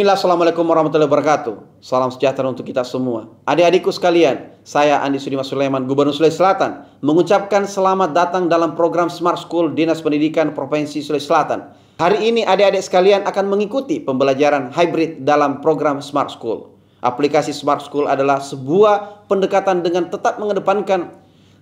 Bismillah, Assalamualaikum warahmatullahi wabarakatuh. Salam sejahtera untuk kita semua. Adik-adikku sekalian, saya Andi Sudimas Sulaiman, Gubernur Sulawesi Selatan, mengucapkan selamat datang dalam program Smart School Dinas Pendidikan Provinsi Sulawesi Selatan. Hari ini adik-adik sekalian akan mengikuti pembelajaran hybrid dalam program Smart School. Aplikasi Smart School adalah sebuah pendekatan dengan tetap mengedepankan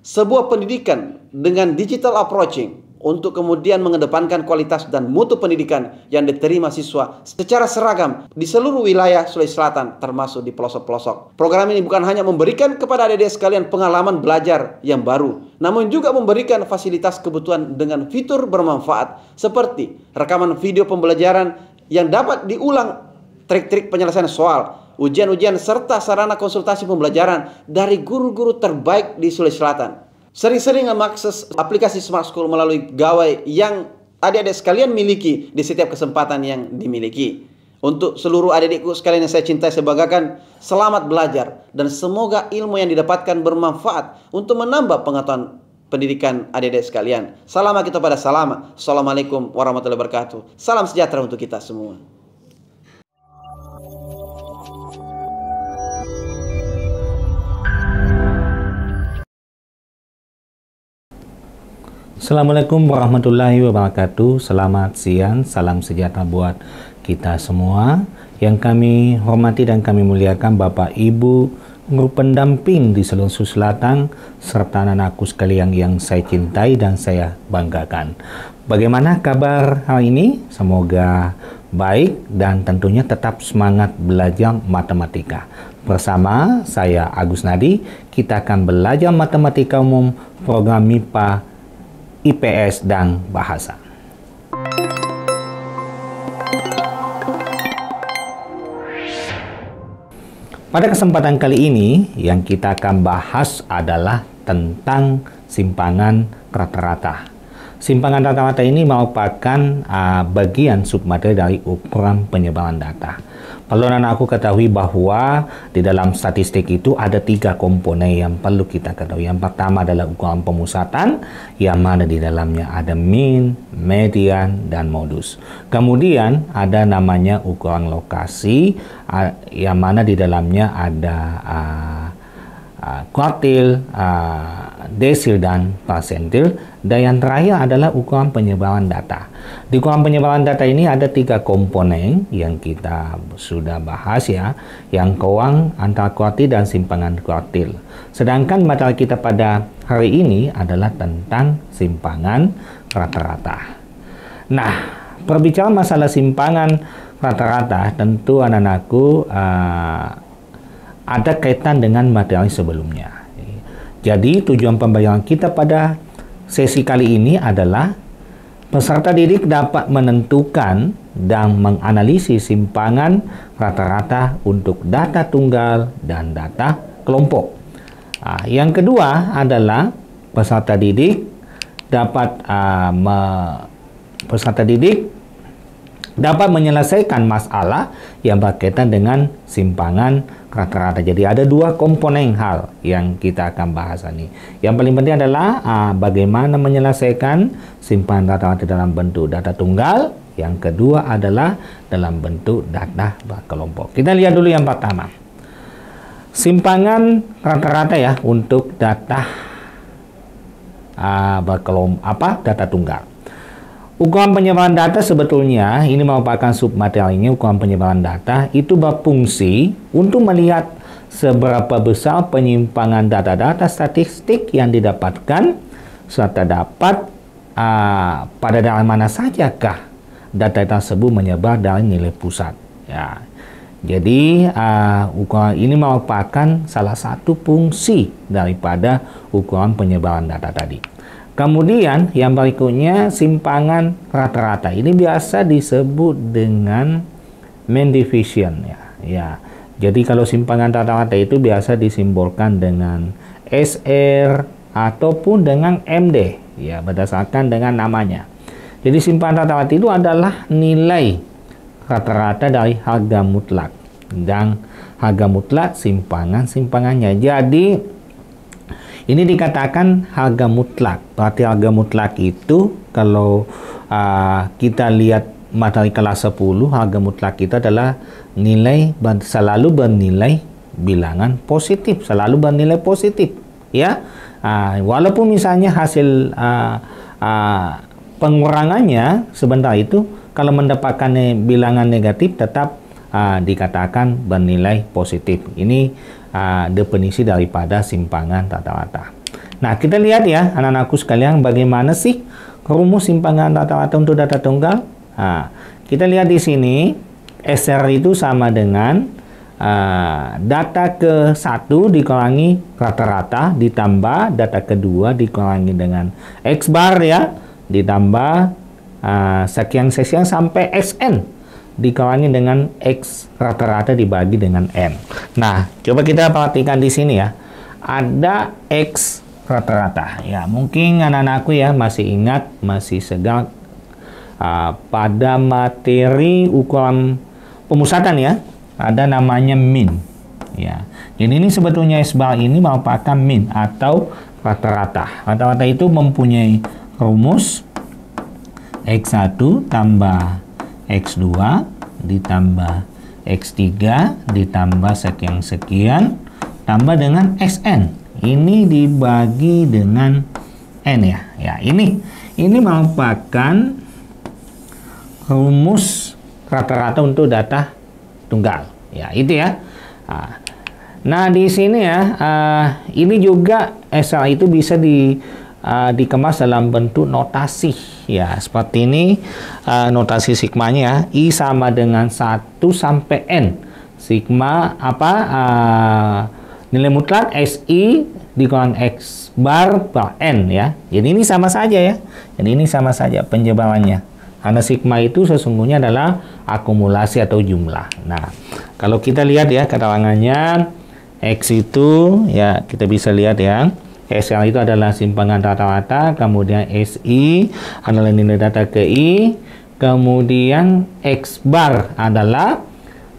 sebuah pendidikan dengan digital approaching untuk kemudian mengedepankan kualitas dan mutu pendidikan yang diterima siswa secara seragam di seluruh wilayah Sulawesi Selatan termasuk di pelosok-pelosok. Program ini bukan hanya memberikan kepada adik-adik sekalian pengalaman belajar yang baru, namun juga memberikan fasilitas kebutuhan dengan fitur bermanfaat seperti rekaman video pembelajaran yang dapat diulang trik-trik penyelesaian soal, ujian-ujian serta sarana konsultasi pembelajaran dari guru-guru terbaik di Sulawesi Selatan. Sering-sering mengakses aplikasi Smart School melalui gawai yang adik-adik sekalian miliki di setiap kesempatan yang dimiliki. Untuk seluruh adik-adikku sekalian yang saya cintai sebagakan selamat belajar dan semoga ilmu yang didapatkan bermanfaat untuk menambah pengetahuan pendidikan adik-adik sekalian. Salam kita pada salam. Assalamualaikum warahmatullahi wabarakatuh. Salam sejahtera untuk kita semua. Assalamualaikum warahmatullahi wabarakatuh. Selamat siang, salam sejahtera buat kita semua. Yang kami hormati dan kami muliakan Bapak Ibu Guru pendamping di seluruh Selatan Serta anakku sekalian yang saya cintai dan saya banggakan. Bagaimana kabar hari ini? Semoga baik dan tentunya tetap semangat belajar matematika. Bersama saya Agus Nadi Kita akan belajar matematika umum program MIPA IPS dan Bahasa. Pada kesempatan kali ini, yang kita akan bahas adalah tentang simpangan rata-rata. Simpangan rata-rata ini merupakan uh, bagian submateri dari ukuran penyebaran data. Perlu aku ketahui bahwa di dalam statistik itu ada tiga komponen yang perlu kita ketahui. Yang pertama adalah ukuran pemusatan, yang mana di dalamnya ada mean, median, dan modus. Kemudian ada namanya ukuran lokasi, yang mana di dalamnya ada uh, uh, kuartil, uh, desil, dan persentil. Dan yang terakhir adalah ukuran penyebaran data. Di ukuran penyebaran data ini ada tiga komponen yang kita sudah bahas ya, yang keuang, antara kuartil, dan simpangan kuartil. Sedangkan materi kita pada hari ini adalah tentang simpangan rata-rata. Nah, berbicara masalah simpangan rata-rata, tentu anak-anakku uh, ada kaitan dengan materi sebelumnya. Jadi tujuan pembayaran kita pada sesi kali ini adalah peserta didik dapat menentukan dan menganalisis simpangan rata-rata untuk data tunggal dan data kelompok. Nah, yang kedua adalah peserta didik dapat uh, me, peserta didik dapat menyelesaikan masalah yang berkaitan dengan simpangan rata-rata. Jadi ada dua komponen hal yang kita akan bahas ini. Yang paling penting adalah uh, bagaimana menyelesaikan simpangan rata-rata dalam bentuk data tunggal. Yang kedua adalah dalam bentuk data berkelompok. Kita lihat dulu yang pertama. Simpangan rata-rata ya untuk data uh, berkelompok apa data tunggal. Ukuran penyebaran data sebetulnya ini merupakan submaterialnya ukuran penyebaran data itu berfungsi untuk melihat seberapa besar penyimpangan data-data statistik yang didapatkan serta dapat uh, pada dalam mana sajakah data tersebut menyebar dari nilai pusat. Ya. Jadi uh, ini merupakan salah satu fungsi daripada ukuran penyebaran data tadi. Kemudian yang berikutnya simpangan rata-rata. Ini biasa disebut dengan mean division ya. Ya. Jadi kalau simpangan rata-rata itu biasa disimbolkan dengan SR ataupun dengan MD ya berdasarkan dengan namanya. Jadi simpangan rata-rata itu adalah nilai rata-rata dari harga mutlak dan harga mutlak simpangan-simpangannya. Jadi ini dikatakan harga mutlak. Berarti harga mutlak itu kalau uh, kita lihat materi kelas 10 harga mutlak kita adalah nilai selalu bernilai bilangan positif, selalu bernilai positif, ya. Uh, walaupun misalnya hasil uh, uh, pengurangannya sebentar itu kalau mendapatkan bilangan negatif tetap uh, dikatakan bernilai positif. Ini uh, definisi daripada simpangan rata-rata. Nah, kita lihat ya anak-anakku sekalian bagaimana sih rumus simpangan rata-rata untuk data tunggal. Nah, kita lihat di sini SR itu sama dengan uh, data ke satu dikurangi rata-rata ditambah data kedua dikurangi dengan X bar ya ditambah uh, sekian sekian sampai Xn dikurangi dengan X rata-rata dibagi dengan N. Nah, coba kita perhatikan di sini ya. Ada X rata-rata. Ya, mungkin anak-anakku ya masih ingat, masih segar uh, pada materi ukuran pemusatan ya, ada namanya min. Ya. Jadi ini sebetulnya S bar ini merupakan min atau rata-rata. Rata-rata itu mempunyai rumus X1 tambah X2 ditambah X3 ditambah sekian-sekian tambah dengan Xn ini dibagi dengan n ya. Ya, ini ini merupakan rumus rata-rata untuk data tunggal. Ya, itu ya. Nah, di sini ya, uh, ini juga SL itu bisa di uh, dikemas dalam bentuk notasi ya seperti ini uh, notasi sigmanya ya i sama dengan 1 sampai n sigma apa uh, nilai mutlak SI dikurang X bar per N ya. Jadi ini sama saja ya. Jadi ini sama saja penyebarannya. Karena sigma itu sesungguhnya adalah akumulasi atau jumlah. Nah, kalau kita lihat ya keterangannya X itu ya kita bisa lihat ya. SL itu adalah simpangan rata-rata, kemudian SI adalah nilai data ke I, kemudian X bar adalah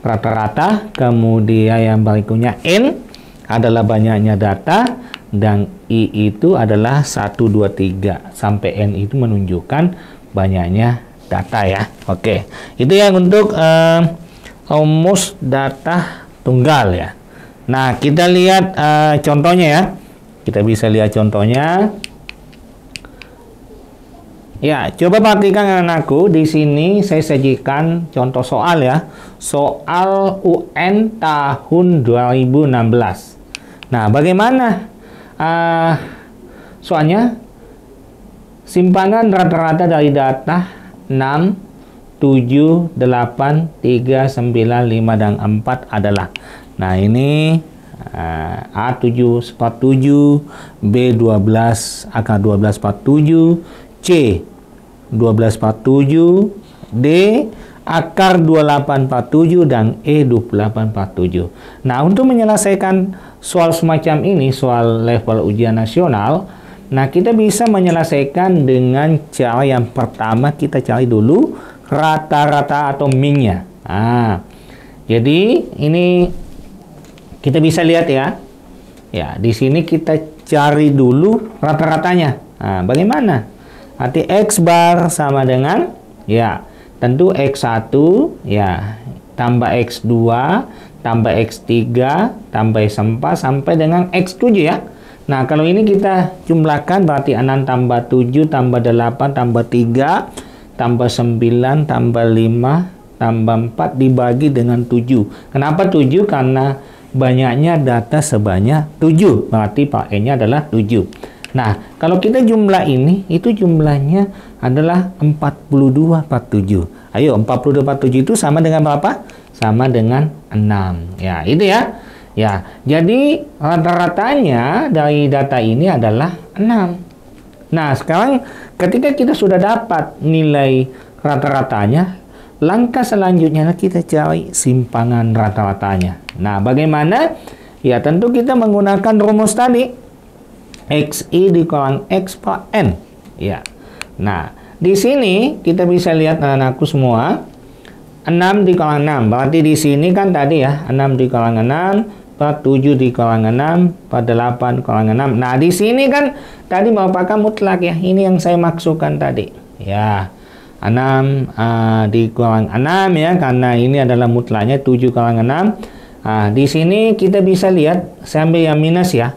rata-rata, kemudian yang berikutnya N adalah banyaknya data dan I itu adalah 1, 2, 3 sampai N itu menunjukkan banyaknya data ya. Oke itu yang untuk uh, data tunggal ya. Nah kita lihat uh, contohnya ya kita bisa lihat contohnya Ya, coba perhatikan anakku di sini saya sajikan contoh soal ya. Soal UN tahun 2016. Nah, bagaimana uh, soalnya simpangan rata-rata dari data 6, 7, 8, 3, 9, 5, dan 4 adalah Nah, ini uh, A7 47, B12 angka 1247, C 1247, D akar 2847 dan E2847. Nah, untuk menyelesaikan soal semacam ini, soal level ujian nasional, nah kita bisa menyelesaikan dengan cara yang pertama kita cari dulu rata-rata atau minnya. Nah, jadi ini kita bisa lihat ya. Ya, di sini kita cari dulu rata-ratanya. Nah, bagaimana? Arti X bar sama dengan ya tentu X1 ya tambah X2 tambah X3 tambah X4 sampai dengan X7 ya Nah kalau ini kita jumlahkan berarti 6 tambah 7 tambah 8 tambah 3 tambah 9 tambah 5 tambah 4 dibagi dengan 7 Kenapa 7? Karena banyaknya data sebanyak 7 berarti Pak E nya adalah 7 Nah kalau kita jumlah ini itu jumlahnya adalah 42 47. Ayo 42 47 itu sama dengan berapa? Sama dengan 6. Ya, itu ya. Ya, jadi rata-ratanya dari data ini adalah 6. Nah, sekarang ketika kita sudah dapat nilai rata-ratanya, langkah selanjutnya kita cari simpangan rata-ratanya. Nah, bagaimana? Ya, tentu kita menggunakan rumus tadi. XI dikurangi X per N. Ya, Nah, di sini kita bisa lihat anak-anakku semua 6 dikurangi 6. Berarti di sini kan tadi ya 6 dikurangi 6 per 7 dikurangi 6 per 8 dikurangi 6. Nah, di sini kan tadi merupakan mutlak ya. Ini yang saya maksudkan tadi. Ya. 6 uh, dikurangi 6 ya karena ini adalah mutlaknya 7 kurangi 6 uh, di sini kita bisa lihat ambil yang minus ya.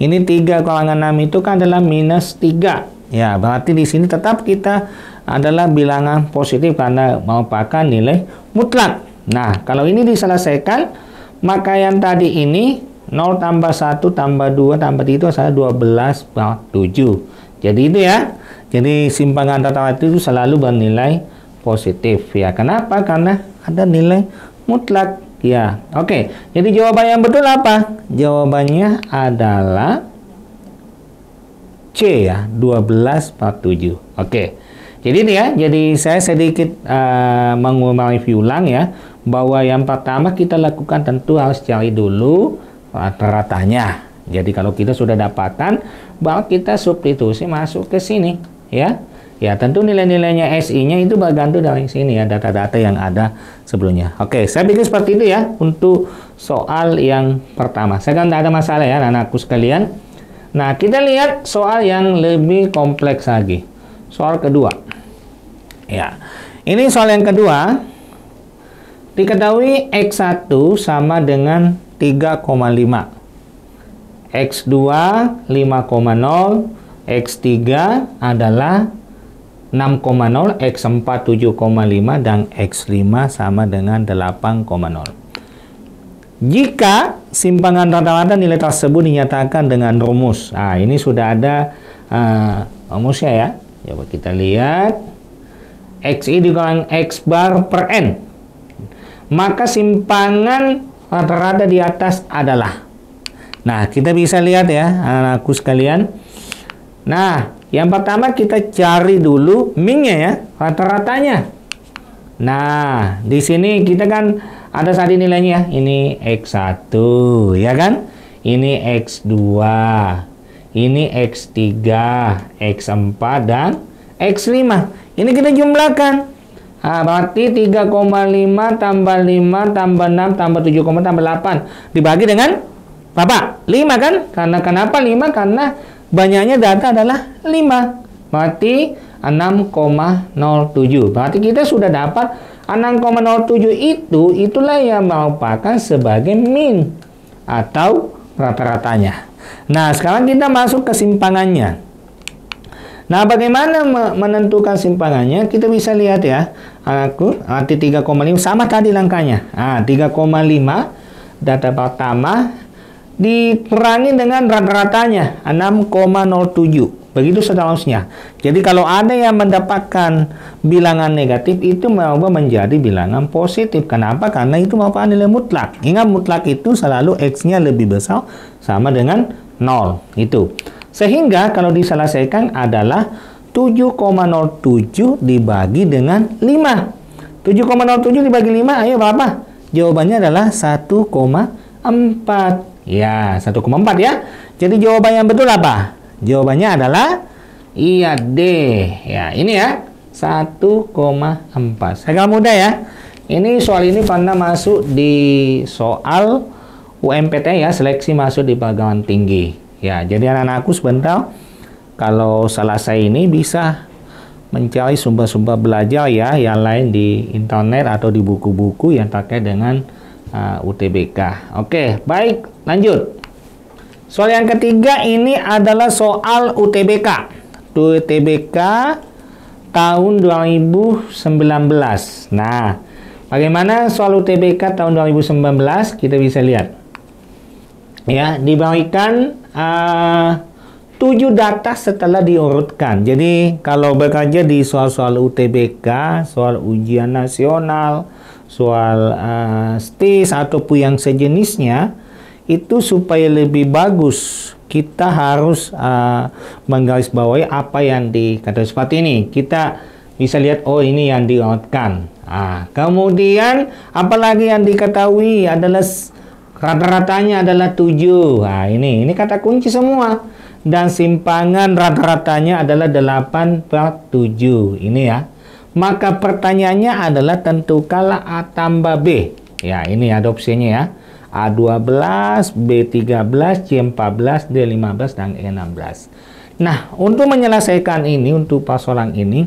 Ini 3 kurangi 6 itu kan adalah minus 3 ya berarti di sini tetap kita adalah bilangan positif karena merupakan nilai mutlak. Nah kalau ini diselesaikan maka yang tadi ini 0 tambah 1 tambah 2 tambah 3 itu adalah 12 7 jadi itu ya jadi simpangan rata-rata itu selalu bernilai positif ya. Kenapa? Karena ada nilai mutlak ya. Oke. Jadi jawaban yang betul apa? Jawabannya adalah C ya, 1247. Oke. Jadi ini ya, jadi saya sedikit uh, mengulangi ulang ya bahwa yang pertama kita lakukan tentu harus cari dulu rata-ratanya. Jadi kalau kita sudah dapatkan, bahwa kita substitusi masuk ke sini ya. Ya, tentu nilai-nilainya SI-nya itu bergantung dari sini ya, data-data yang ada sebelumnya. Oke, saya bikin seperti itu ya untuk soal yang pertama. Saya kan tidak ada masalah ya, anak-anakku sekalian. Nah, kita lihat soal yang lebih kompleks lagi. Soal kedua. Ya, ini soal yang kedua. Diketahui X1 sama dengan 3,5. X2 5,0 X3 adalah 6,0, X4 7,5 dan X5 sama dengan 8,0. Jika simpangan rata-rata nilai tersebut dinyatakan dengan rumus. Nah, ini sudah ada uh, rumusnya ya. Coba kita lihat. XI dikurangi X bar per N. Maka simpangan rata-rata di atas adalah. Nah, kita bisa lihat ya, anakku sekalian. Nah, yang pertama kita cari dulu minnya ya, rata-ratanya. Nah, di sini kita kan ada tadi nilainya ya. Ini X1, ya kan? Ini X2, ini X3, X4, dan X5. Ini kita jumlahkan. Nah, berarti 3,5 tambah 5 tambah 6 tambah 7, tambah 8. Dibagi dengan Bapak, 5 kan? Karena kenapa 5? Karena banyaknya data adalah 5 berarti 6,07 berarti kita sudah dapat 6,07 itu itulah yang merupakan sebagai min atau rata-ratanya. Nah sekarang kita masuk ke simpangannya. Nah bagaimana menentukan simpangannya? Kita bisa lihat ya. Aku arti 3,5 sama tadi langkahnya. Nah 3,5 data pertama dikurangi dengan rata-ratanya 6,07 begitu seterusnya. Jadi kalau ada yang mendapatkan bilangan negatif itu merubah menjadi bilangan positif. Kenapa? Karena itu merupakan nilai mutlak. Ingat mutlak itu selalu x nya lebih besar sama dengan 0 itu. Sehingga kalau diselesaikan adalah 7,07 dibagi dengan 5 7,07 dibagi 5 ayo berapa? Jawabannya adalah 1,4 Ya, 1,4 ya. Jadi jawaban yang betul apa? Jawabannya adalah iya D. Ya, ini ya. 1,4. Sangat mudah ya. Ini soal ini pernah masuk di soal UMPT ya, seleksi masuk di perguruan tinggi. Ya, jadi anak-anakku sebentar kalau selesai ini bisa mencari sumber-sumber belajar ya yang lain di internet atau di buku-buku yang terkait dengan uh, UTBK. Oke, baik, lanjut. Soal yang ketiga ini adalah soal UTBK. UTBK tahun 2019. Nah, bagaimana soal UTBK tahun 2019? Kita bisa lihat. Ya, diberikan uh, 7 data setelah diurutkan. Jadi, kalau bekerja di soal-soal UTBK, soal ujian nasional, soal uh, stis ataupun yang sejenisnya itu supaya lebih bagus. Kita harus uh, menggarisbawahi apa yang dikatakan seperti ini. Kita bisa lihat oh ini yang dilautkan ah, kemudian apalagi yang diketahui adalah rata-ratanya adalah 7 nah, ini ini kata kunci semua. Dan simpangan rata-ratanya adalah 8 per 7 ini ya. Maka pertanyaannya adalah tentukanlah A tambah B. Ya, ini adopsinya ya. A12, B13, C14, D15, dan E16. Nah, untuk menyelesaikan ini, untuk persoalan ini,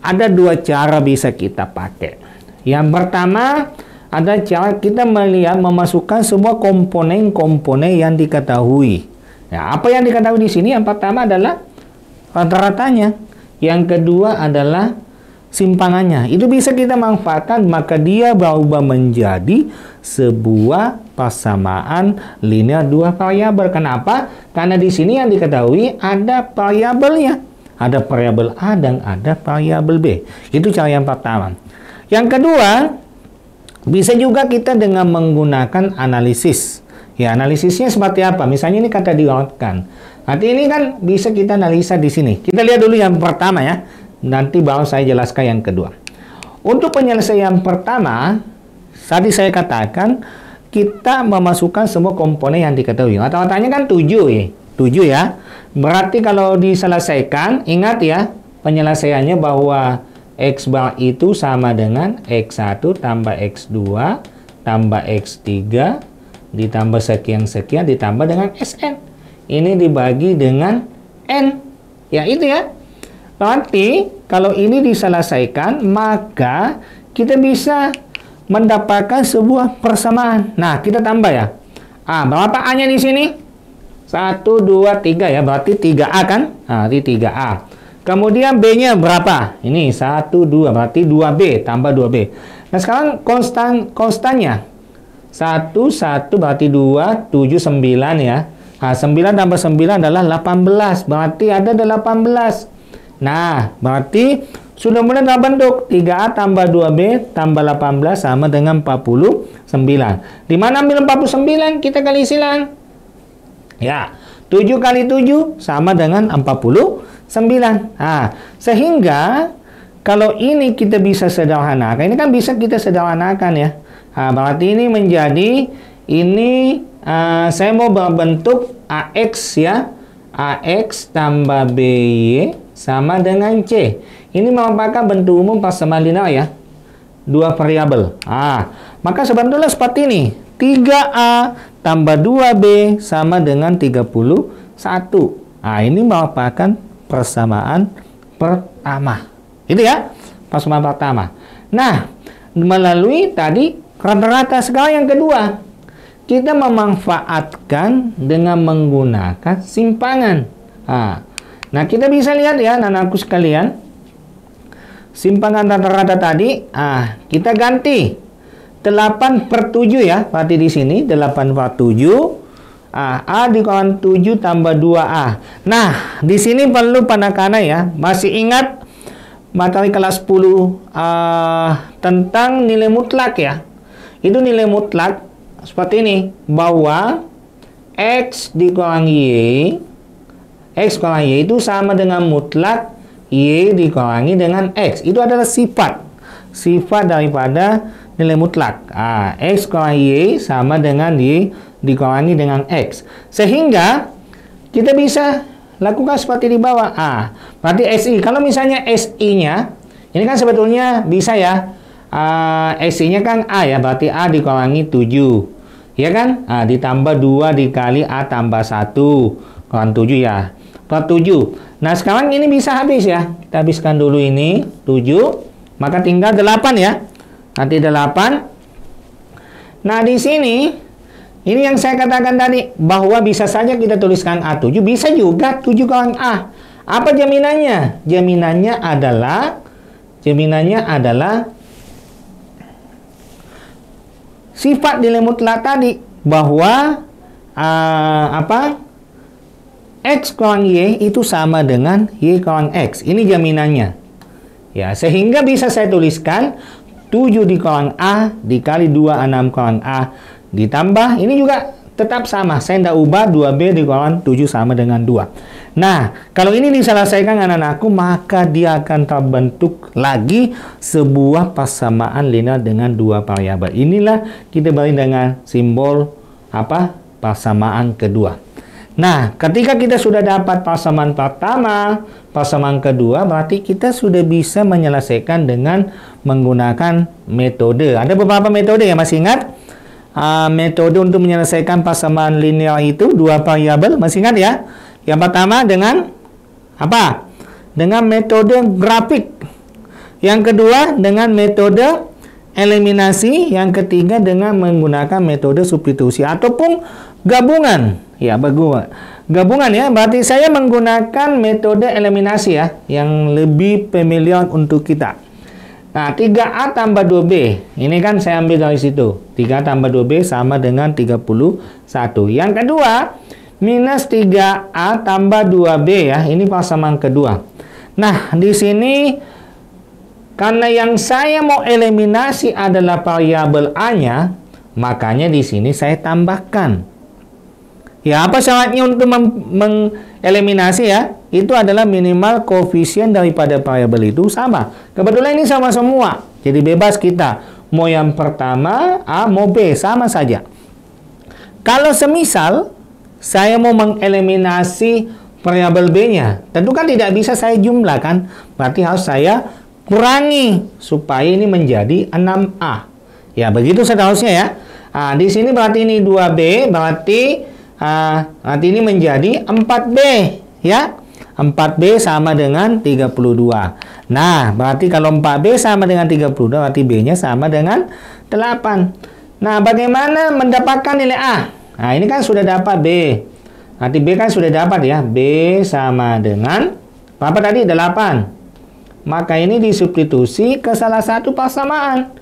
ada dua cara bisa kita pakai. Yang pertama, ada cara kita melihat memasukkan semua komponen-komponen yang diketahui. Ya, apa yang diketahui di sini? Yang pertama adalah rata-ratanya. Yang kedua adalah simpangannya. Itu bisa kita manfaatkan, maka dia berubah menjadi sebuah persamaan linear dua variabel. Kenapa? Karena di sini yang diketahui ada variabelnya. Ada variabel A dan ada variabel B. Itu cara yang pertama. Yang kedua, bisa juga kita dengan menggunakan analisis. Ya, analisisnya seperti apa? Misalnya ini kata diurutkan. Nanti ini kan bisa kita analisa di sini. Kita lihat dulu yang pertama ya. Nanti baru saya jelaskan yang kedua. Untuk penyelesaian pertama, tadi saya katakan kita memasukkan semua komponen yang diketahui. Rata-ratanya kan 7 ya. 7 ya. Berarti kalau diselesaikan, ingat ya, penyelesaiannya bahwa X bar itu sama dengan X1 tambah X2 tambah X3 ditambah sekian-sekian ditambah dengan Sn. Ini dibagi dengan N. Ya itu ya. Berarti kalau ini diselesaikan, maka kita bisa mendapatkan sebuah persamaan. Nah, kita tambah ya. Ah, berapa A-nya di sini? 1, 2, 3 ya. Berarti 3A kan? Nah, berarti 3A. Kemudian B-nya berapa? Ini 1, 2. Berarti 2B. Tambah 2B. Nah, sekarang konstan konstannya. 1, 1 berarti 2, 7, 9 ya. Nah, 9 tambah 9 adalah 18. Berarti ada 18. Nah, berarti sudah mulai terbentuk 3A tambah 2B tambah 18 sama dengan 49. Di mana ambil 49? Kita kali silang. Ya, 7 kali 7 sama dengan 49. Nah, sehingga kalau ini kita bisa sederhanakan, ini kan bisa kita sederhanakan ya. Nah, berarti ini menjadi ini uh, saya mau berbentuk AX ya. AX tambah BY sama dengan C. Ini merupakan bentuk umum persamaan linear ya. Dua variabel. Ah, maka sebetulnya seperti ini. 3A tambah 2B sama dengan 31. Nah, ini merupakan persamaan pertama. Itu ya, persamaan pertama. Nah, melalui tadi rata-rata sekarang yang kedua, kita memanfaatkan dengan menggunakan simpangan. Nah, nah kita bisa lihat ya, anakku sekalian, simpangan rata-rata tadi, ah kita ganti 8 per 7 ya. Berarti di sini 8 per 7. Ah, A dikurangi 7 tambah 2A. Nah, di sini perlu penekanan ya. Masih ingat materi kelas 10 uh, ah, tentang nilai mutlak ya. Itu nilai mutlak seperti ini. Bahwa X dikurangi Y. X kurangi Y itu sama dengan mutlak Y dikurangi dengan X. Itu adalah sifat. Sifat daripada nilai mutlak. Ah, X kurangi Y sama dengan Y dikurangi dengan X. Sehingga kita bisa lakukan seperti di bawah. Ah, berarti SI. Kalau misalnya SI-nya, ini kan sebetulnya bisa ya. Uh, SI-nya kan A ya, berarti A dikurangi 7. Ya kan? Ah, ditambah 2 dikali A tambah 1. Kurang 7 ya. Per 7. Nah, sekarang ini bisa habis ya. Kita habiskan dulu ini. 7. Maka tinggal 8 ya. Nanti 8. Nah, di sini ini yang saya katakan tadi bahwa bisa saja kita tuliskan A7, bisa juga 7 kawan A. Apa jaminannya? Jaminannya adalah jaminannya adalah sifat nilai mutlak tadi bahwa uh, apa? X kurang Y itu sama dengan Y kurang X. Ini jaminannya. Ya, sehingga bisa saya tuliskan 7 dikurangi A dikali 2 6 kurang A ditambah ini juga tetap sama. Saya tidak ubah 2B dikurangi 7 sama dengan 2. Nah, kalau ini diselesaikan anak-anakku, maka dia akan terbentuk lagi sebuah persamaan linear dengan dua variabel. Inilah kita beri dengan simbol apa? Persamaan kedua. Nah, ketika kita sudah dapat persamaan pertama, persamaan kedua, berarti kita sudah bisa menyelesaikan dengan menggunakan metode. Ada beberapa metode yang masih ingat? Uh, metode untuk menyelesaikan persamaan linear itu dua variabel, masih ingat ya? Yang pertama dengan apa? Dengan metode grafik. Yang kedua dengan metode eliminasi, yang ketiga dengan menggunakan metode substitusi ataupun gabungan. Ya, bagus. Gabungan ya, berarti saya menggunakan metode eliminasi ya, yang lebih familiar untuk kita. Nah, 3A tambah 2B. Ini kan saya ambil dari situ. 3 tambah 2B sama dengan 31. Yang kedua, minus 3A tambah 2B ya. Ini pasangan kedua. Nah, di sini karena yang saya mau eliminasi adalah variabel A-nya, makanya di sini saya tambahkan. Ya, apa syaratnya untuk mengeliminasi ya? Itu adalah minimal koefisien daripada variabel itu sama. Kebetulan ini sama semua. Jadi bebas kita. Mau yang pertama A, mau B, sama saja. Kalau semisal saya mau mengeliminasi variabel B-nya, tentu kan tidak bisa saya jumlahkan. Berarti harus saya kurangi supaya ini menjadi 6A. Ya, begitu seterusnya ya. Nah, di sini berarti ini 2B, berarti nanti ini menjadi 4B, ya. 4B sama dengan 32. Nah, berarti kalau 4B sama dengan 32, berarti B-nya sama dengan 8. Nah, bagaimana mendapatkan nilai A? Nah, ini kan sudah dapat B. Nanti B kan sudah dapat ya. B sama dengan apa tadi? 8. Maka ini disubstitusi ke salah satu persamaan.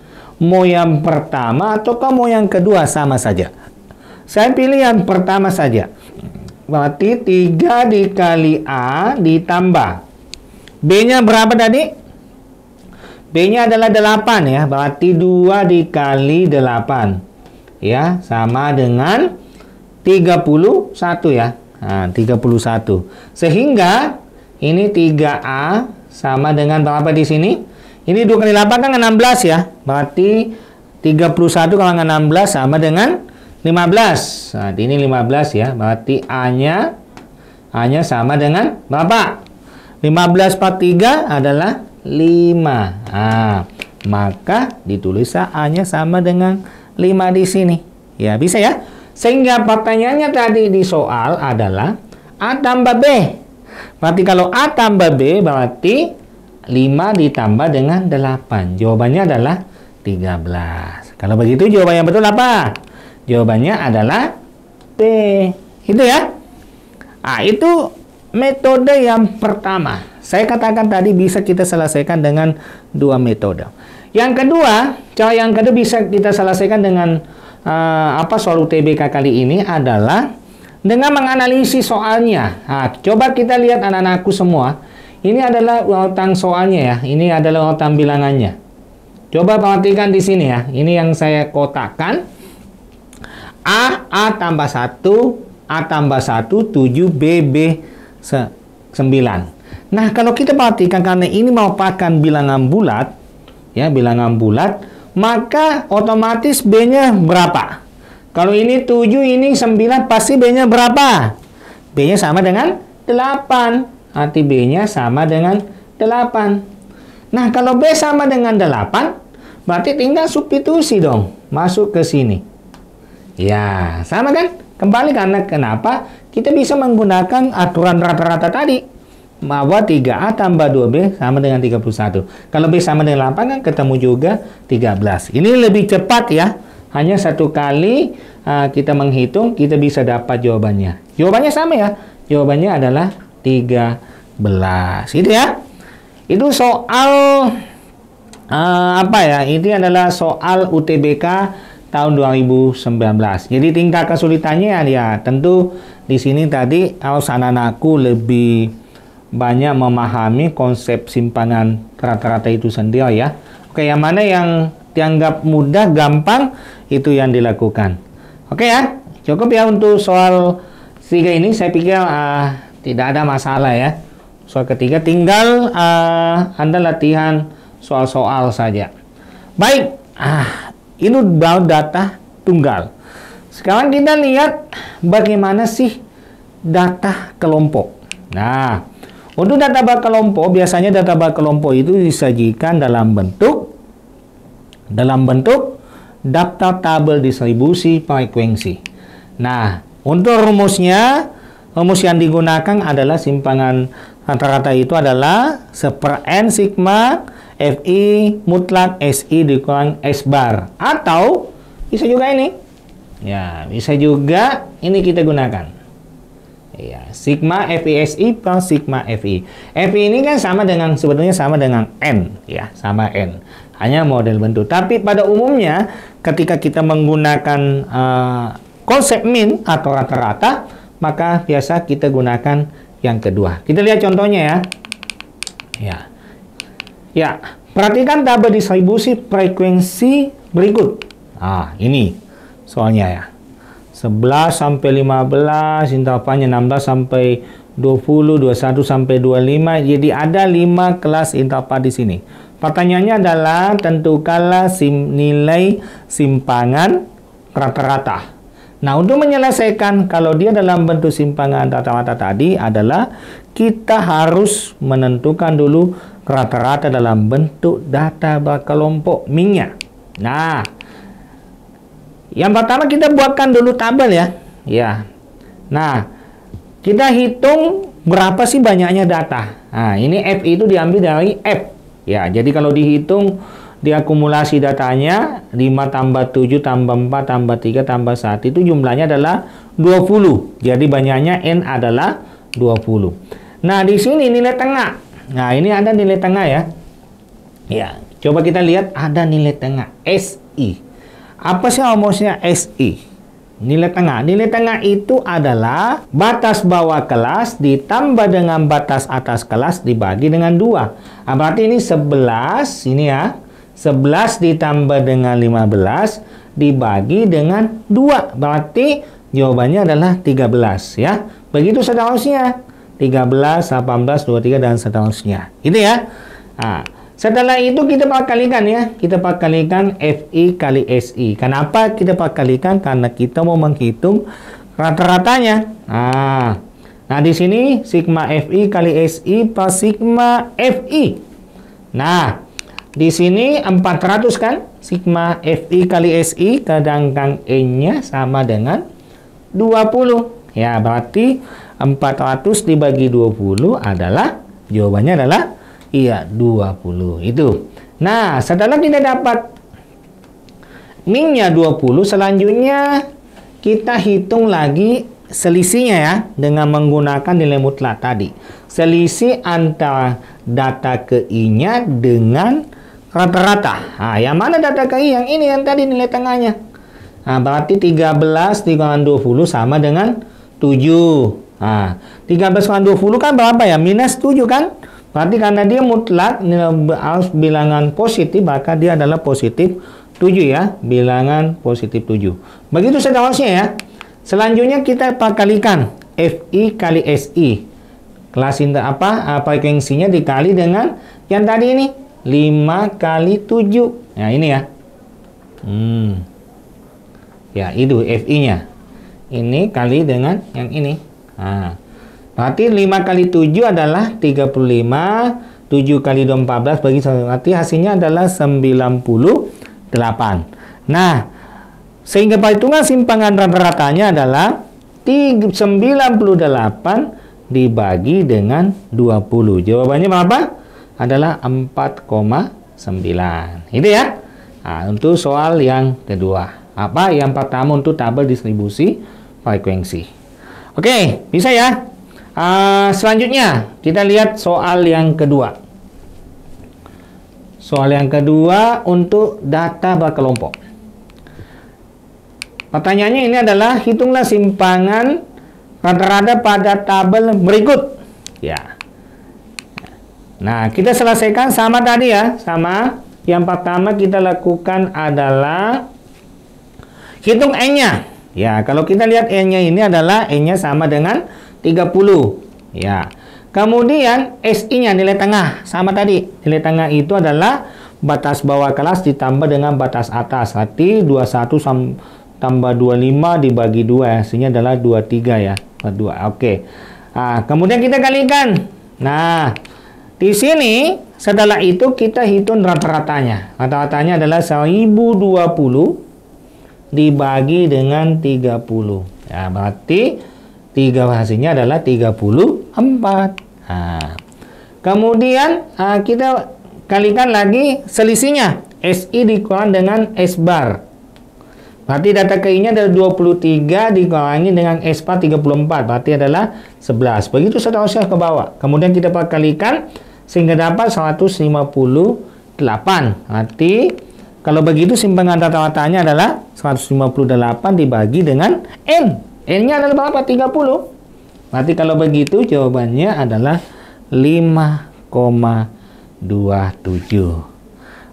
Mau yang pertama atau mau yang kedua sama saja. Saya pilih yang pertama saja. Berarti 3 dikali A ditambah. B-nya berapa tadi? B-nya adalah 8 ya. Berarti 2 dikali 8. Ya, sama dengan 31 ya. Nah, 31. Sehingga ini 3A sama dengan berapa di sini? Ini 2 kali 8 kan 16 ya. Berarti 31 kali 16 sama dengan 15. Nah, ini 15 ya. Berarti A-nya A-nya sama dengan berapa? 15 per 3 adalah 5. Nah, maka ditulis A-nya sama dengan 5 di sini. Ya, bisa ya? Sehingga pertanyaannya tadi di soal adalah A tambah B Berarti kalau A tambah B berarti 5 ditambah dengan 8. Jawabannya adalah 13. Kalau begitu jawaban yang betul apa? Jawabannya adalah B. Itu ya. Ah, itu metode yang pertama. Saya katakan tadi bisa kita selesaikan dengan dua metode. Yang kedua, cara yang kedua bisa kita selesaikan dengan uh, apa soal UTBK kali ini adalah dengan menganalisis soalnya. Nah, coba kita lihat anak-anakku semua. Ini adalah urutan soalnya ya. Ini adalah urutan bilangannya. Coba perhatikan di sini ya. Ini yang saya kotakkan. A, A tambah 1, A tambah 1, 7, B, B, 9. Nah, kalau kita perhatikan karena ini merupakan bilangan bulat, ya, bilangan bulat, maka otomatis B-nya berapa? Kalau ini 7, ini 9, pasti B-nya berapa? B-nya sama dengan 8. Arti B-nya sama dengan 8. Nah, kalau B sama dengan 8, berarti tinggal substitusi dong. Masuk ke sini. Ya, sama kan? Kembali karena kenapa? Kita bisa menggunakan aturan rata-rata tadi. Bahwa 3A tambah 2B sama dengan 31. Kalau B sama dengan 8 kan ketemu juga 13. Ini lebih cepat ya hanya satu kali uh, kita menghitung, kita bisa dapat jawabannya. Jawabannya sama ya. Jawabannya adalah 13. Itu ya. Itu soal uh, apa ya? Ini adalah soal UTBK tahun 2019. Jadi tingkat kesulitannya ya tentu di sini tadi harus anak-anakku lebih banyak memahami konsep simpangan rata-rata itu sendiri ya. Oke, yang mana yang dianggap mudah, gampang, itu yang dilakukan. Oke ya, cukup ya untuk soal tiga ini. Saya pikir uh, tidak ada masalah ya. Soal ketiga tinggal uh, Anda latihan soal-soal saja. Baik, ah, ini baru data tunggal. Sekarang kita lihat bagaimana sih data kelompok. Nah, untuk data kelompok, biasanya data kelompok itu disajikan dalam bentuk dalam bentuk daftar tabel distribusi frekuensi. Nah, untuk rumusnya, rumus yang digunakan adalah simpangan rata-rata itu adalah seper n sigma FI mutlak SI dikurang S bar. Atau bisa juga ini. Ya, bisa juga ini kita gunakan. Ya, sigma FISI plus sigma FI. FI ini kan sama dengan sebetulnya sama dengan N, ya, sama N. Hanya model bentuk. Tapi pada umumnya ketika kita menggunakan uh, konsep min atau rata-rata, maka biasa kita gunakan yang kedua. Kita lihat contohnya ya. Ya. Ya, perhatikan tabel distribusi frekuensi berikut. Ah, ini soalnya ya. 11 sampai 15, intervalnya 16 sampai 20, 21 sampai 25. Jadi ada 5 kelas interval di sini. Pertanyaannya adalah tentukanlah sim, nilai simpangan rata-rata. Nah, untuk menyelesaikan kalau dia dalam bentuk simpangan rata-rata tadi adalah kita harus menentukan dulu rata-rata dalam bentuk data berkelompok minyak. Nah, yang pertama kita buatkan dulu tabel ya. Ya. Nah, kita hitung berapa sih banyaknya data. Nah, ini F itu diambil dari F. Ya, jadi kalau dihitung diakumulasi datanya 5 tambah 7 tambah 4 tambah 3 tambah 1 itu jumlahnya adalah 20. Jadi banyaknya N adalah 20. Nah, di sini nilai tengah. Nah, ini ada nilai tengah ya. Ya, coba kita lihat ada nilai tengah SI. Apa sih rumusnya SI? Nilai tengah. Nilai tengah itu adalah batas bawah kelas ditambah dengan batas atas kelas dibagi dengan dua. Nah, berarti ini 11, ini ya. 11 ditambah dengan 15 dibagi dengan 2. Berarti jawabannya adalah 13 ya. Begitu seterusnya. 13, 18, 23 dan seterusnya. Itu ya. Nah, setelah itu kita perkalikan ya. Kita perkalikan FI kali SI. Kenapa kita perkalikan? Karena kita mau menghitung rata-ratanya. Nah, nah di sini sigma FI kali SI per sigma FI. Nah, di sini 400 kan? Sigma FI kali SI kadang-kadang E-nya sama dengan 20. Ya, berarti 400 dibagi 20 adalah jawabannya adalah Iya, 20. Itu. Nah, setelah kita dapat minnya 20, selanjutnya kita hitung lagi selisihnya ya dengan menggunakan nilai mutlak tadi. Selisih antara data ke I-nya dengan rata-rata. Nah, yang mana data ke I? Yang ini yang tadi nilai tengahnya. Nah, berarti 13 dikalikan 20 sama dengan 7. Nah, 13 kali 20 kan berapa ya? Minus 7 kan? Berarti karena dia mutlak harus bilangan positif, maka dia adalah positif 7 ya, bilangan positif 7. Begitu seterusnya ya. Selanjutnya kita kalikan FI kali SI. Kelas inter apa? Apa frekuensinya dikali dengan yang tadi ini 5 kali 7. Nah, ini ya. Hmm. Ya, itu FI-nya. Ini kali dengan yang ini. Nah, Berarti 5 kali 7 adalah 35. 7 kali 2 14 bagi berarti hasilnya adalah 98. Nah, sehingga perhitungan simpangan rata-ratanya adalah 98 dibagi dengan 20. Jawabannya berapa? Adalah 4,9. Itu ya. Nah, untuk soal yang kedua. Apa? Yang pertama untuk tabel distribusi frekuensi. Oke, bisa ya? Uh, selanjutnya kita lihat soal yang kedua. Soal yang kedua untuk data berkelompok. Pertanyaannya ini adalah hitunglah simpangan rata-rata pada tabel berikut. Ya. Nah, kita selesaikan sama tadi ya, sama. Yang pertama kita lakukan adalah hitung N-nya. Ya, kalau kita lihat N-nya ini adalah N-nya sama dengan 30. Ya. Kemudian SI-nya nilai tengah sama tadi. Nilai tengah itu adalah batas bawah kelas ditambah dengan batas atas. Berarti 21 tambah 25 dibagi 2 hasilnya adalah 23 ya. 2. Oke. Nah, kemudian kita kalikan. Nah, di sini setelah itu kita hitung rata-ratanya. Rata-ratanya adalah 1020 dibagi dengan 30. Ya, berarti Tiga hasilnya adalah 34. Nah, kemudian uh, kita kalikan lagi selisihnya. SI dikurangi dengan S bar. Berarti data KI-nya adalah 23 dikurangi dengan S bar 34. Berarti adalah 11. Begitu seterusnya ke bawah. Kemudian kita perkalikan sehingga dapat 158. Berarti kalau begitu simpangan rata-ratanya adalah 158 dibagi dengan N. N-nya adalah berapa? 30. Berarti kalau begitu jawabannya adalah 5,27.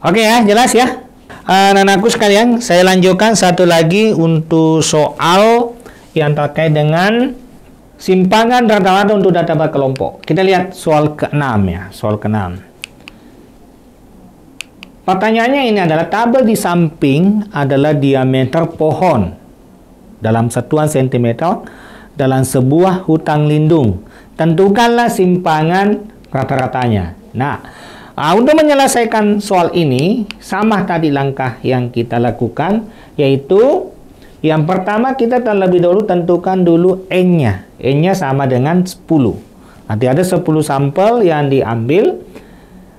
Oke ya, jelas ya. Uh, anakku sekalian, saya lanjutkan satu lagi untuk soal yang terkait dengan simpangan rata-rata untuk data berkelompok. Kita lihat soal ke-6 ya, soal ke-6. Pertanyaannya ini adalah tabel di samping adalah diameter pohon dalam satuan sentimeter dalam sebuah hutang lindung. Tentukanlah simpangan rata-ratanya. Nah, Nah, untuk menyelesaikan soal ini, sama tadi langkah yang kita lakukan, yaitu yang pertama kita terlebih dahulu tentukan dulu N-nya. N-nya sama dengan 10. Nanti ada 10 sampel yang diambil.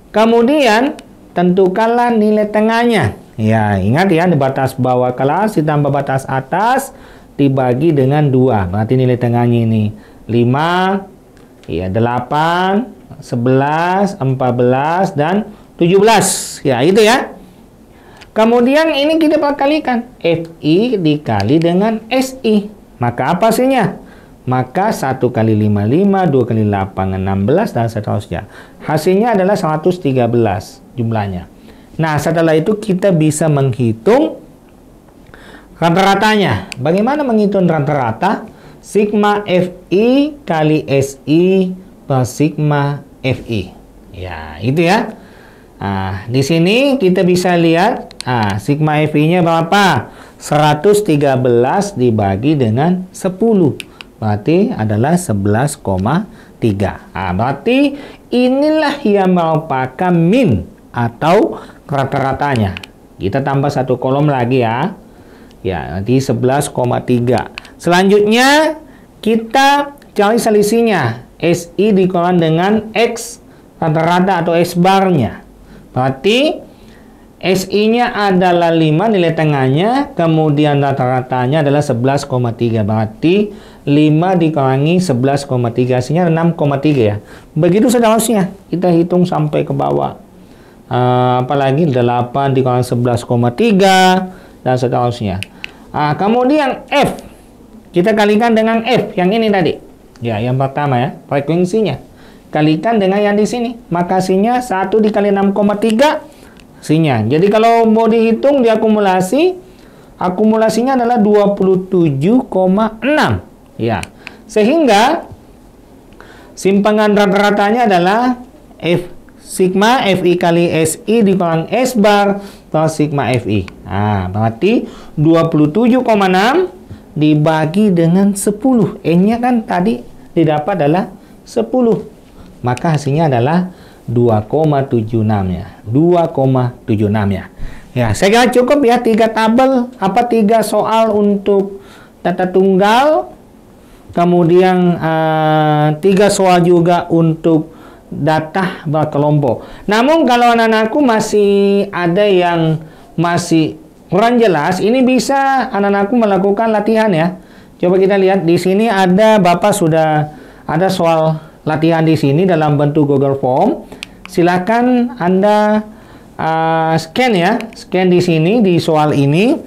Kemudian, tentukanlah nilai tengahnya. Ya, ingat ya, batas bawah kelas ditambah batas atas dibagi dengan 2. Berarti nilai tengahnya ini 5, ya 8, 11, 14, dan 17. Ya, itu ya. Kemudian ini kita kalikan. FI dikali dengan SI. Maka apa hasilnya? Maka 1 kali 5, 5, 2 kali 8, 16, dan seterusnya. Hasilnya adalah 113 jumlahnya. Nah, setelah itu kita bisa menghitung rata-ratanya. Bagaimana menghitung rata-rata? Sigma FI kali SI plus sigma FI. Ya, itu ya. Nah, di sini kita bisa lihat ah, sigma FI-nya berapa? 113 dibagi dengan 10. Berarti adalah 11,3. Nah, berarti inilah yang merupakan min atau rata-ratanya. Kita tambah satu kolom lagi ya. Ya, nanti 11,3. Selanjutnya kita cari selisihnya. SI dikurangi dengan X rata-rata atau S barnya. Berarti SI-nya adalah 5 nilai tengahnya, kemudian rata-ratanya adalah 11,3. Berarti 5 dikurangi 11,3 hasilnya 6,3 ya. Begitu seterusnya. Kita hitung sampai ke bawah. Uh, apalagi 8 dikurangi 11,3 dan seterusnya. Uh, kemudian F kita kalikan dengan F yang ini tadi. Ya, yang pertama ya, frekuensinya. Kalikan dengan yang di sini. Maka hasilnya 1 dikali 6,3 hasilnya. Jadi kalau mau dihitung diakumulasi, akumulasinya adalah 27,6. Ya. Sehingga simpangan rata-ratanya adalah F sigma FI kali SI dikurang S bar plus sigma FI. Nah, berarti 27,6 dibagi dengan 10. N-nya kan tadi didapat adalah 10. Maka hasilnya adalah 2,76 ya. 2,76 ya. Ya, saya kira cukup ya tiga tabel apa tiga soal untuk data tunggal. Kemudian uh, tiga soal juga untuk data berkelompok. Namun kalau anak-anakku masih ada yang masih kurang jelas, ini bisa anak-anakku melakukan latihan ya. Coba kita lihat di sini ada Bapak sudah ada soal latihan di sini dalam bentuk Google Form. Silakan Anda uh, scan ya, scan di sini di soal ini.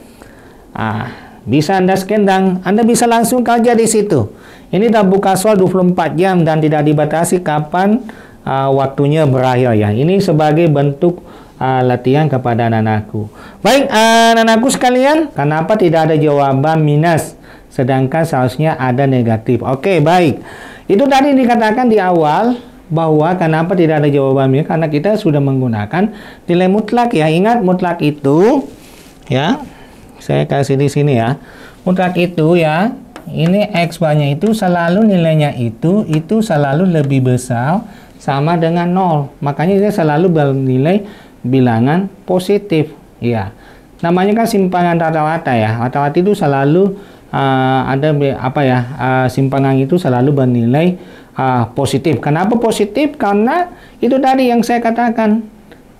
Uh, bisa Anda scan dan Anda bisa langsung kerja di situ. Ini sudah buka soal 24 jam dan tidak dibatasi kapan uh, waktunya berakhir ya. Ini sebagai bentuk uh, latihan kepada anak-anakku. Baik, uh, anak-anakku sekalian, kenapa tidak ada jawaban minus? sedangkan seharusnya ada negatif. Oke, baik. Itu tadi dikatakan di awal bahwa kenapa tidak ada jawabannya karena kita sudah menggunakan nilai mutlak ya. Ingat mutlak itu ya. Saya kasih di sini ya. Mutlak itu ya. Ini x banyak itu selalu nilainya itu itu selalu lebih besar sama dengan 0. Makanya dia selalu bernilai bilangan positif. Ya. Namanya kan simpangan rata-rata ya. Rata-rata itu selalu uh, ada apa ya uh, simpangan itu selalu bernilai uh, positif. Kenapa positif? Karena itu tadi yang saya katakan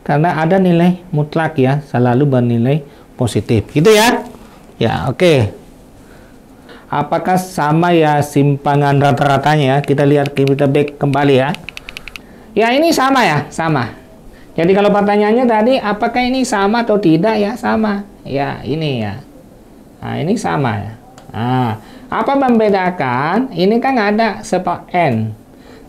karena ada nilai mutlak ya, selalu bernilai positif. Gitu ya. Ya, oke. Okay. Apakah sama ya simpangan rata-ratanya? Kita lihat kita back kembali ya. Ya, ini sama ya, sama. Jadi kalau pertanyaannya tadi apakah ini sama atau tidak ya? Sama. Ya, ini ya. Nah, ini sama ya. Nah, apa membedakan? Ini kan ada sepak N.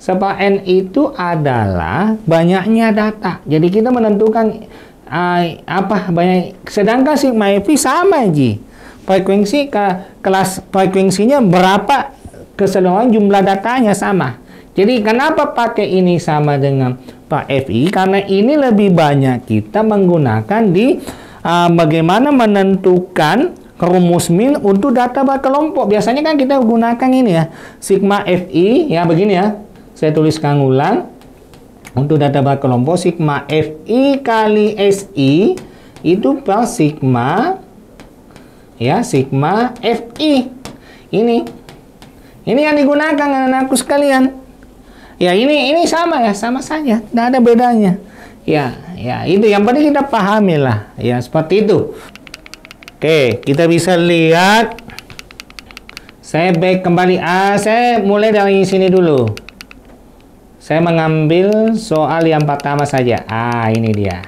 Sepak N itu adalah banyaknya data. Jadi kita menentukan uh, apa banyak sedangkan sigma f sama ji. Frekuensi ke kelas frekuensinya berapa keseluruhan jumlah datanya sama. Jadi kenapa pakai ini sama dengan Pak FI? Karena ini lebih banyak kita menggunakan di uh, bagaimana menentukan rumus min untuk data berkelompok. Biasanya kan kita gunakan ini ya, sigma FI ya begini ya. Saya tuliskan ulang. Untuk data berkelompok sigma FI kali SI itu per sigma ya sigma FI. Ini ini yang digunakan anak-anakku sekalian. Ya ini ini sama ya, sama saja, tidak ada bedanya. Ya, ya itu yang penting kita pahami lah, ya seperti itu. Oke, kita bisa lihat. Saya back kembali. Ah, saya mulai dari sini dulu. Saya mengambil soal yang pertama saja. Ah, ini dia.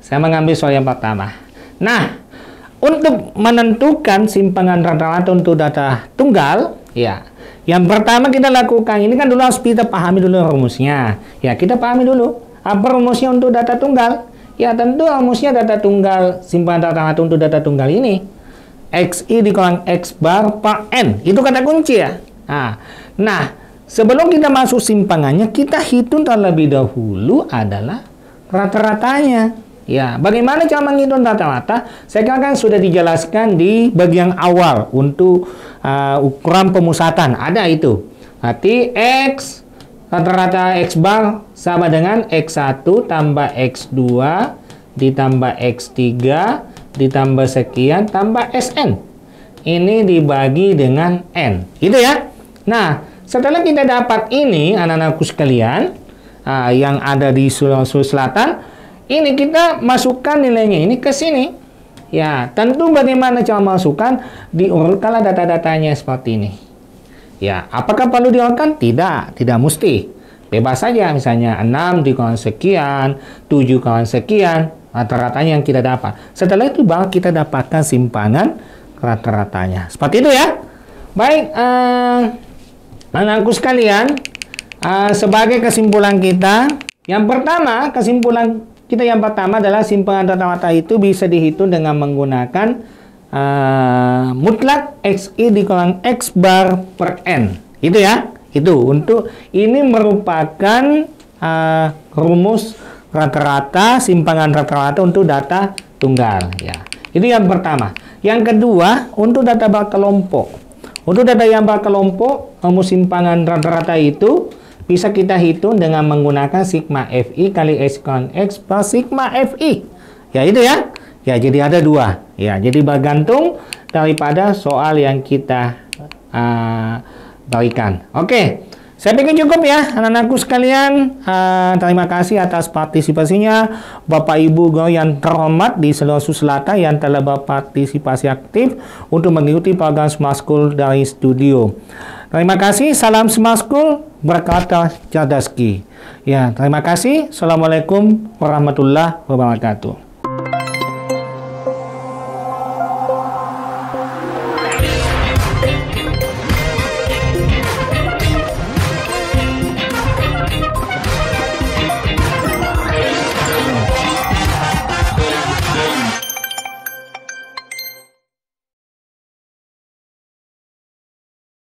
Saya mengambil soal yang pertama. Nah, untuk menentukan simpangan rata-rata untuk data tunggal, ya. Yang pertama kita lakukan, ini kan dulu harus kita pahami dulu rumusnya. Ya, kita pahami dulu. Apa rumusnya untuk data tunggal? Ya tentu rumusnya data tunggal simpanan data untuk data tunggal ini xi dikurangi x bar per n itu kata kunci ya. Nah, nah sebelum kita masuk simpangannya kita hitung terlebih dahulu adalah rata-ratanya. Ya, bagaimana cara menghitung rata-rata? Saya kira kan sudah dijelaskan di bagian awal untuk uh, ukuran pemusatan. Ada itu. Berarti X Rata-rata X bar sama dengan X1 tambah X2 ditambah X3 ditambah sekian tambah Sn. Ini dibagi dengan N. Itu ya. Nah, setelah kita dapat ini, anak-anakku sekalian, uh, yang ada di Sulawesi Selatan, ini kita masukkan nilainya ini ke sini. Ya, tentu bagaimana cara masukkan, diurutkanlah data-datanya seperti ini. Ya, apakah perlu dilakukan? Tidak, tidak mesti. Bebas saja, misalnya 6 dikurangi sekian, 7 kawan sekian, rata-ratanya yang kita dapat. Setelah itu baru kita dapatkan simpanan rata-ratanya. Seperti itu ya. Baik, uh, anakku sekalian, uh, sebagai kesimpulan kita, yang pertama, kesimpulan kita yang pertama adalah simpanan rata-rata itu bisa dihitung dengan menggunakan uh, mutlak XI dikurang X bar per N. Itu ya. Itu untuk ini merupakan uh, rumus rata-rata simpangan rata-rata untuk data tunggal ya. Itu yang pertama. Yang kedua, untuk data berkelompok. Untuk data yang berkelompok, rumus simpangan rata-rata itu bisa kita hitung dengan menggunakan sigma FI kali S X per sigma FI. Ya itu ya. Ya, jadi ada dua. Ya, jadi bergantung daripada soal yang kita uh, berikan. Oke, saya pikir cukup ya anak-anakku sekalian. Uh, terima kasih atas partisipasinya Bapak Ibu yang terhormat di Sulawesi Selatan yang telah berpartisipasi aktif untuk mengikuti program Smart School dari studio. Terima kasih, salam School, berkata Cerdaski. Ya, terima kasih. Assalamualaikum warahmatullahi wabarakatuh.